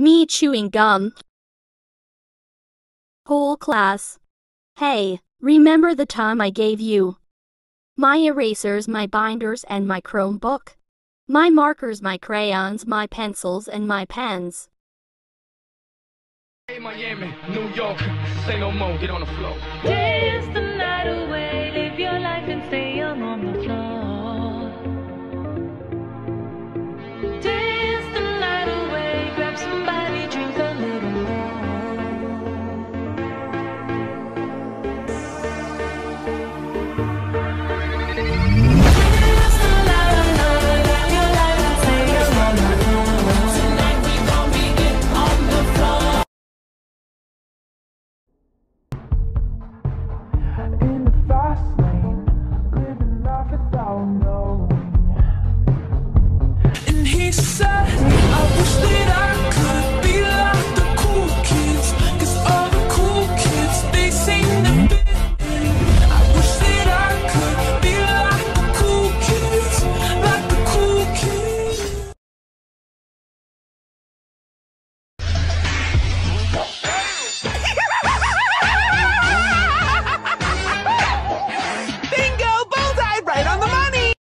Me chewing gum. Whole class. Hey, remember the time I gave you my erasers, my binders, and my Chromebook? My markers, my crayons, my pencils, and my pens. Hey, Miami, New York, say no more, get on the floor.